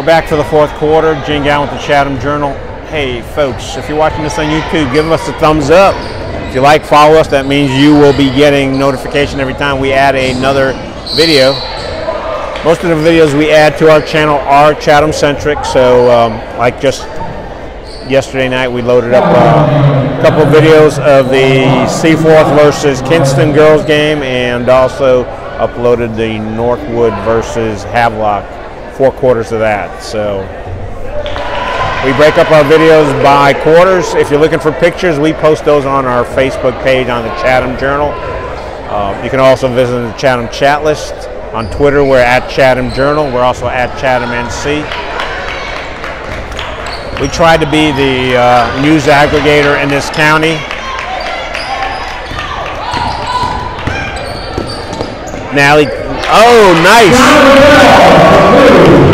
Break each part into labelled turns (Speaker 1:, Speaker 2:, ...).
Speaker 1: We're back to the fourth quarter. Gene Gowan with the Chatham Journal. Hey, folks, if you're watching this on YouTube, give us a thumbs up. If you like, follow us. That means you will be getting notification every time we add another video. Most of the videos we add to our channel are Chatham centric. So, um, like just yesterday night, we loaded up uh, a couple of videos of the Seaforth versus Kinston girls game, and also uploaded the Northwood versus Havelock four quarters of that. So we break up our videos by quarters. If you're looking for pictures, we post those on our Facebook page on the Chatham Journal. Uh, you can also visit the Chatham chat list. On Twitter, we're at Chatham Journal. We're also at Chatham NC. We try to be the uh, news aggregator in this county. Nally, oh, nice.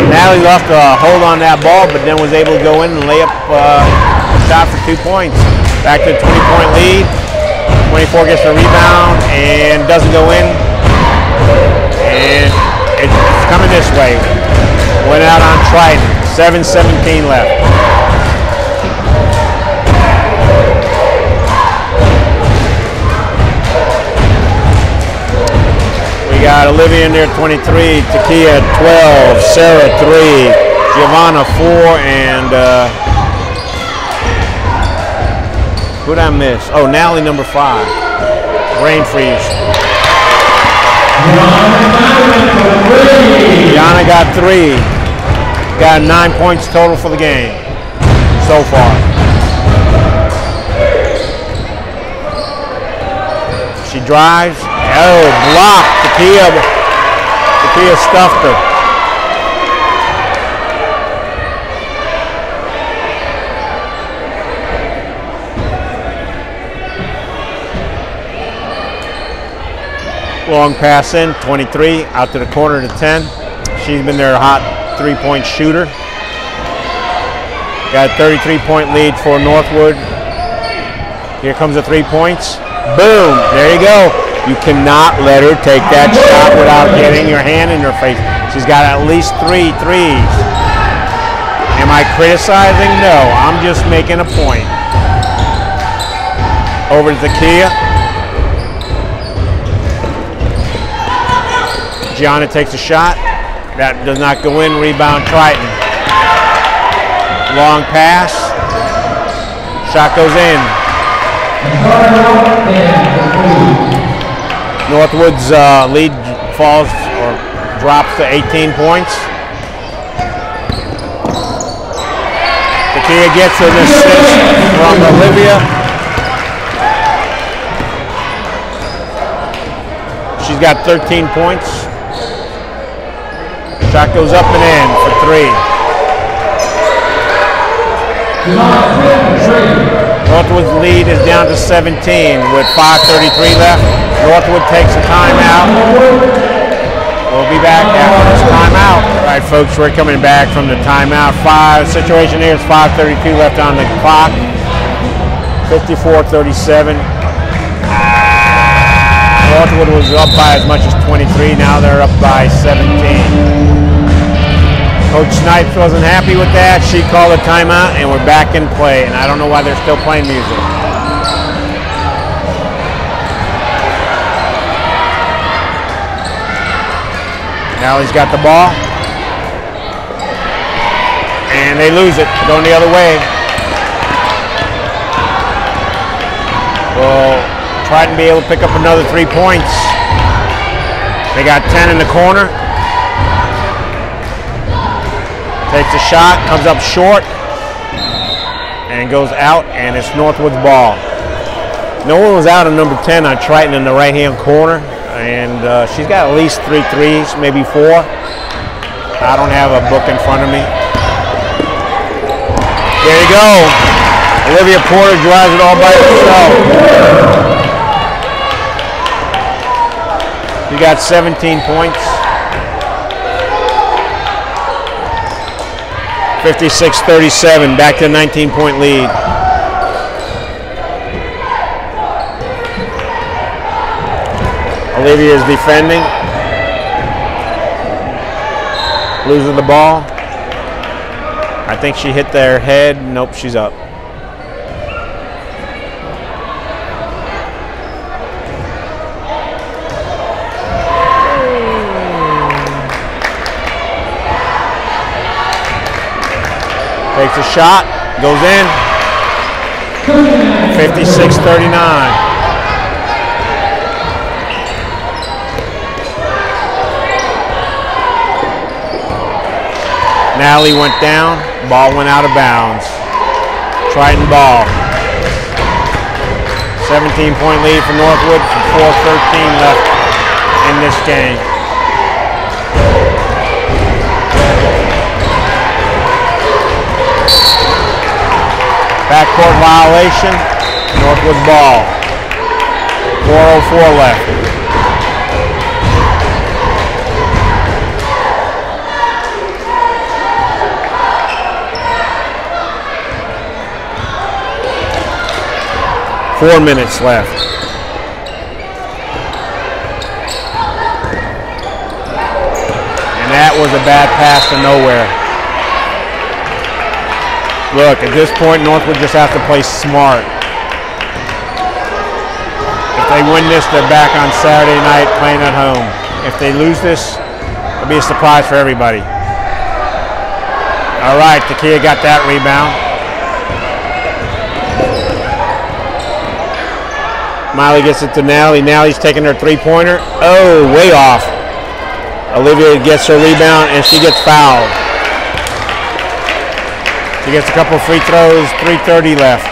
Speaker 1: Nally lost a hold on that ball, but then was able to go in and lay up uh, a shot for two points. Back to a 20-point lead. 24 gets the rebound and doesn't go in. And it's coming this way. Went out on Triton. 7-17 left. Got Olivia in there 23, Takia 12, Sarah 3, Giovanna 4, and uh, who'd I miss? Oh, Nally number 5. Rain freeze. Yana got 3. Got 9 points total for the game so far. She drives. Oh, blocked. Takia, Takia stuffed her. Long pass in, 23, out to the corner to 10. She's been their hot three-point shooter. Got a 33-point lead for Northwood. Here comes the three points. Boom, there you go. You cannot let her take that shot without getting your hand in her face. She's got at least three threes. Am I criticizing? No, I'm just making a point. Over to Takia. Gianna takes a shot. That does not go in. Rebound Triton. Long pass. Shot goes in. Northwood's uh, lead falls or drops to 18 points. Takia gets an assist from Olivia. She's got 13 points. Shot goes up and in for three. Northwood's lead is down to 17 with 5.33 left. Northwood takes a timeout. We'll be back after this timeout. All right, folks, we're coming back from the timeout. Five situation here is 5.32 left on the clock. 54-37. Northwood was up by as much as 23. Now they're up by 17. Coach Snipes wasn't happy with that. She called a timeout, and we're back in play. And I don't know why they're still playing music. Now he's got the ball. And they lose it, going the other way. Triton be able to pick up another three points. They got 10 in the corner. Takes a shot, comes up short, and goes out, and it's Northwood's ball. No one was out on number 10 on Triton in the right-hand corner, and uh, she's got at least three threes, maybe four. I don't have a book in front of me. There you go. Olivia Porter drives it all by herself. You got 17 points. 56-37, back to a 19-point lead. Olivia is defending. Losing the ball. I think she hit their head. Nope, she's up. Takes a shot, goes in. 56-39. Nally went down, ball went out of bounds. Triton ball. 17 point lead for Northwood, 4.13 left in this game. Backcourt violation, Northwood ball. 4.04 left. Four minutes left. And that was a bad pass to nowhere. Look, at this point, Northwood just has to play smart. If they win this, they're back on Saturday night playing at home. If they lose this, it'll be a surprise for everybody. All right, Takia got that rebound. Miley gets it to Nally. Nally's taking her three-pointer. Oh, way off. Olivia gets her rebound and she gets fouled. She gets a couple free throws, 3.30 left.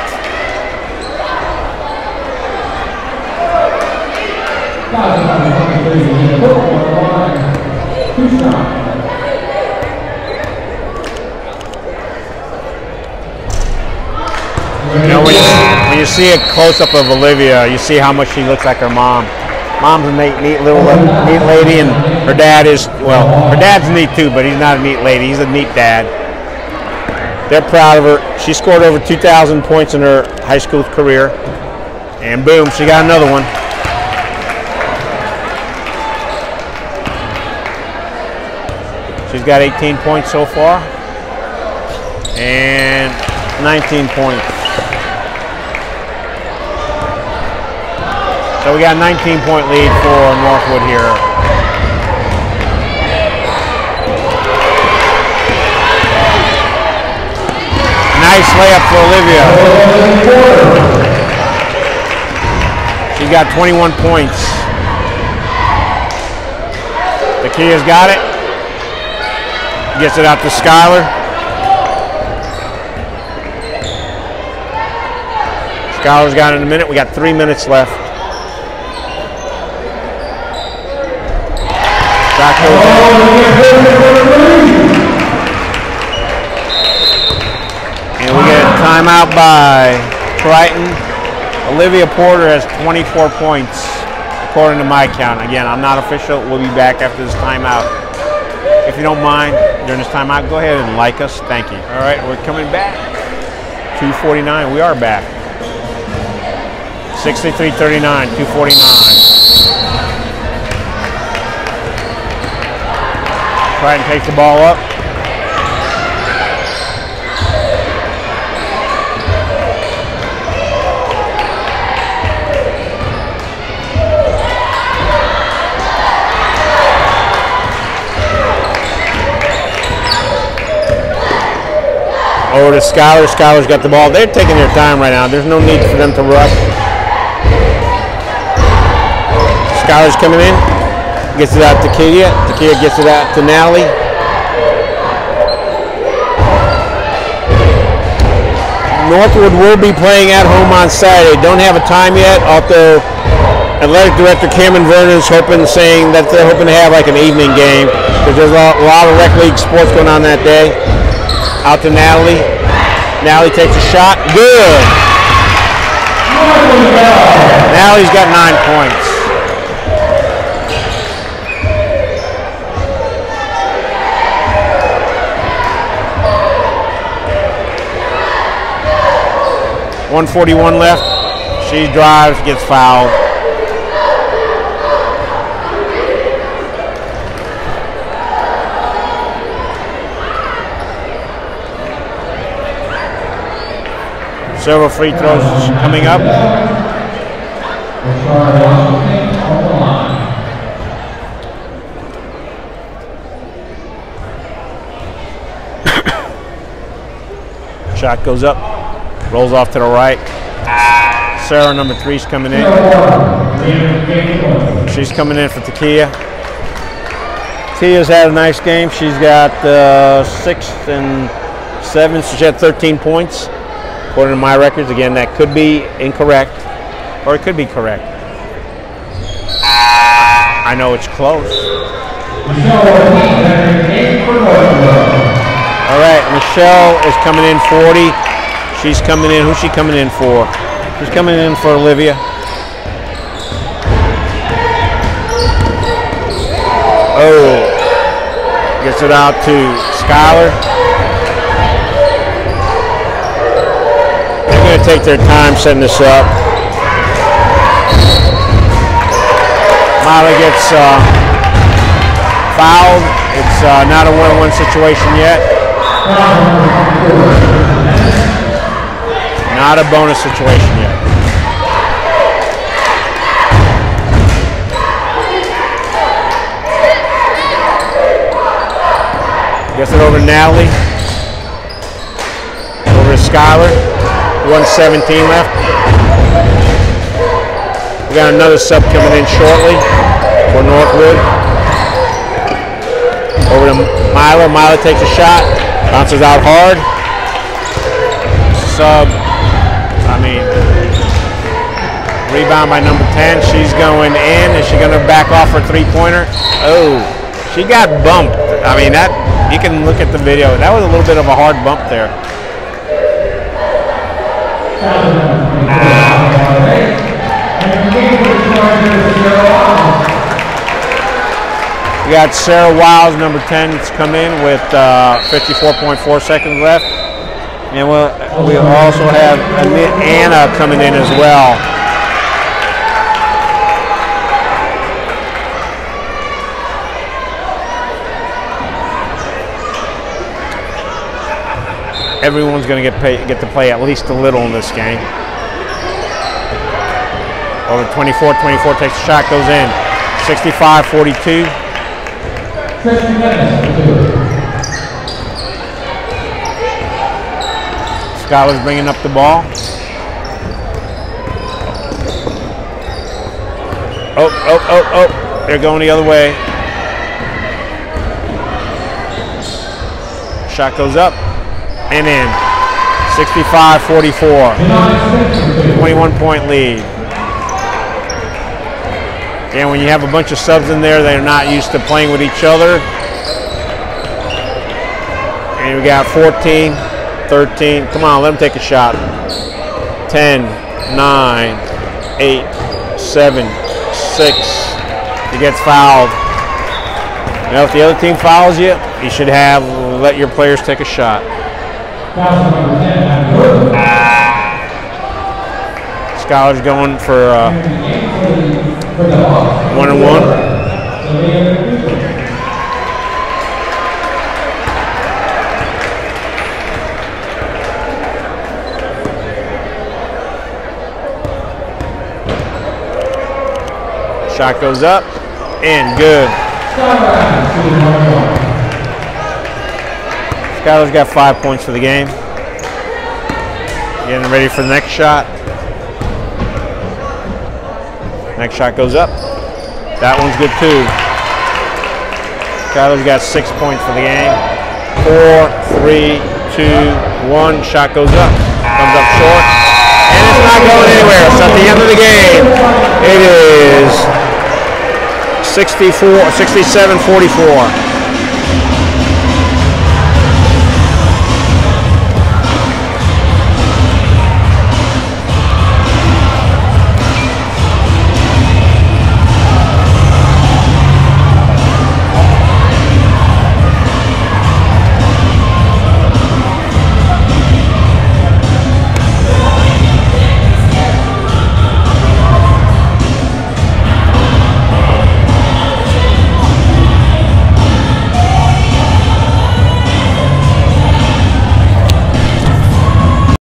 Speaker 1: You know, when you, when you see a close-up of Olivia, you see how much she looks like her mom. Mom's a neat, neat little neat lady, and her dad is well. Her dad's neat too, but he's not a neat lady. He's a neat dad. They're proud of her. She scored over 2,000 points in her high school career, and boom, she got another one. She's got 18 points so far, and 19 points. So we got a 19 point lead for Northwood here. Nice layup for Olivia. She got 21 points. Takia's got it. Gets it out to Skylar. Skylar's got it in a minute. We got three minutes left. Back And timeout by Triton. Olivia Porter has 24 points, according to my count. Again, I'm not official. We'll be back after this timeout. If you don't mind, during this timeout, go ahead and like us. Thank you. All right, we're coming back. 249. We are back. 63-39, 249. Triton take the ball up. Over to Skylar. Skylar's got the ball. They're taking their time right now. There's no need for them to rush. Skylar's coming in. Gets it out to Kia. Kia gets it out to Nally. Northwood will be playing at home on Saturday. Don't have a time yet, although athletic director Cameron Vernon is hoping, saying that they're hoping to have like an evening game because there's a lot of rec league sports going on that day. Out to Natalie. Natalie takes a shot. Good. Natalie's got nine points. 141 left. She drives, gets fouled. Several free throws coming up. Shot goes up, rolls off to the right. Sarah, number three's coming in. She's coming in for Takia. Tia's had a nice game. She's got uh, and seven. So she had 13 points, according to my records. Again, that could be incorrect, or it could be correct. I know it's close. All right, Michelle is coming in 40. She's coming in. Who's she coming in for? She's coming in for Olivia. Oh, gets it out to Skylar. Going to take their time setting this up. Miley gets uh, fouled. It's uh, not a one-on-one situation yet. Not a bonus situation yet. Gets it over to Natalie. Over to Skylar. 117 left. We got another sub coming in shortly for Northwood. Over to Mila. Mila takes a shot. Bounces out hard. Sub. I mean, rebound by number 10. She's going in. Is she going to back off her three-pointer? Oh, she got bumped. I mean, that you can look at the video. That was a little bit of a hard bump there. We got Sarah Wiles, number 10, that's come in with uh, 54.4 seconds left. And we'll, we also have Anna coming in as well. Everyone's going to get pay, get to play at least a little in this game. Over 24, 24 takes a shot, goes in. 65, 42. Skylar's bringing up the ball. Oh, oh, oh, oh. They're going the other way. Shot goes up and in. 65-44. 21 point lead. And when you have a bunch of subs in there, they're not used to playing with each other. And we got 14, 13. Come on, let them take a shot. 10, 9, 8, 7, 6. He gets fouled. You know, if the other team fouls you, you should have let your players take a shot. Skylar's going for uh, one and one. Shot goes up and good. Skylar's got five points for the game. Getting ready for the next shot. Next shot goes up. That one's good too. Skylar's got six points for the game. Four, three, two, one. Shot goes up. Comes up short. And it's not going anywhere. It's at the end of the game. It is 64, 67, 44.